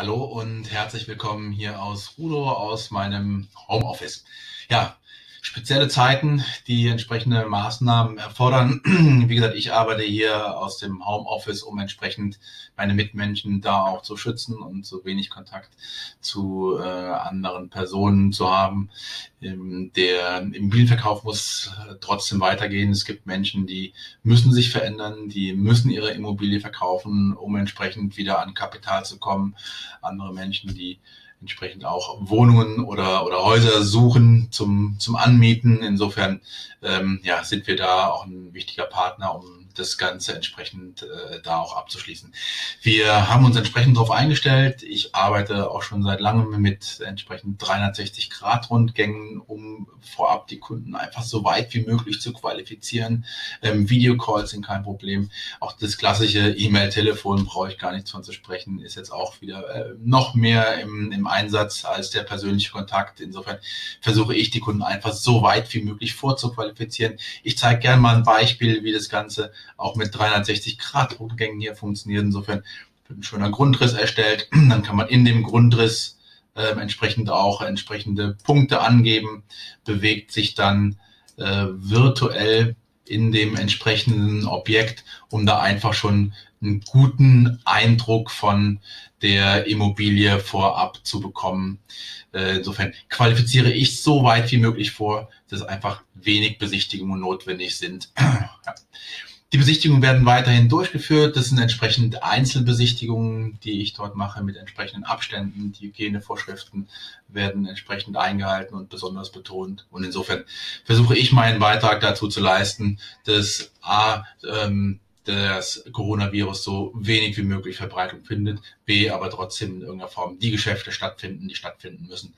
Hallo und herzlich willkommen hier aus Rudo, aus meinem Homeoffice. Ja, spezielle Zeiten, die entsprechende Maßnahmen erfordern. Wie gesagt, ich arbeite hier aus dem Homeoffice, um entsprechend meine Mitmenschen da auch zu schützen und so wenig Kontakt zu äh, anderen Personen zu haben. Ähm, der Immobilienverkauf muss äh, trotzdem weitergehen. Es gibt Menschen, die müssen sich verändern, die müssen ihre Immobilie verkaufen, um entsprechend wieder an Kapital zu kommen. Andere Menschen, die entsprechend auch Wohnungen oder, oder Häuser suchen zum, zum Anmieten. Insofern ähm, ja, sind wir da auch ein wichtiger Partner, um das Ganze entsprechend äh, da auch abzuschließen. Wir haben uns entsprechend darauf eingestellt. Ich arbeite auch schon seit langem mit entsprechend 360 Grad Rundgängen, um vorab die Kunden einfach so weit wie möglich zu qualifizieren. Ähm, Videocalls sind kein Problem. Auch das klassische E-Mail-Telefon brauche ich gar nichts von zu sprechen, ist jetzt auch wieder äh, noch mehr im, im Einsatz als der persönliche Kontakt. Insofern versuche ich die Kunden einfach so weit wie möglich vorzuqualifizieren. Ich zeige gerne mal ein Beispiel, wie das Ganze auch mit 360 Grad Rundgängen hier funktioniert. Insofern wird ein schöner Grundriss erstellt. Dann kann man in dem Grundriss äh, entsprechend auch entsprechende Punkte angeben, bewegt sich dann äh, virtuell in dem entsprechenden Objekt, um da einfach schon einen guten Eindruck von der Immobilie vorab zu bekommen. Äh, insofern qualifiziere ich so weit wie möglich vor, dass einfach wenig Besichtigungen notwendig sind. Die Besichtigungen werden weiterhin durchgeführt. Das sind entsprechend Einzelbesichtigungen, die ich dort mache mit entsprechenden Abständen. Die Hygienevorschriften werden entsprechend eingehalten und besonders betont. Und insofern versuche ich meinen Beitrag dazu zu leisten, dass A, ähm, das Coronavirus so wenig wie möglich Verbreitung findet, B, aber trotzdem in irgendeiner Form die Geschäfte stattfinden, die stattfinden müssen.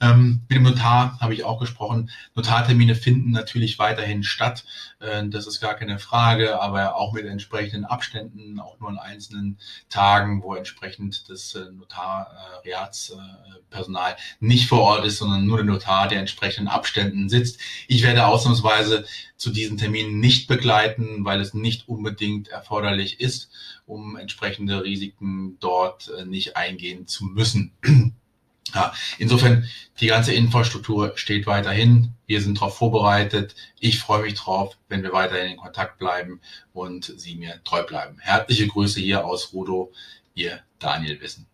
Ähm, mit dem Notar habe ich auch gesprochen. Notartermine finden natürlich weiterhin statt. Äh, das ist gar keine Frage, aber auch mit entsprechenden Abständen, auch nur an einzelnen Tagen, wo entsprechend das äh, Notariatspersonal äh, nicht vor Ort ist, sondern nur der Notar, der entsprechenden Abständen sitzt. Ich werde ausnahmsweise zu diesen Terminen nicht begleiten, weil es nicht unbedingt erforderlich ist, um entsprechende Risiken dort äh, nicht eingehen zu müssen. Ja, insofern, die ganze Infrastruktur steht weiterhin. Wir sind darauf vorbereitet. Ich freue mich drauf, wenn wir weiterhin in Kontakt bleiben und Sie mir treu bleiben. Herzliche Grüße hier aus Rudo, Ihr Daniel Wissen.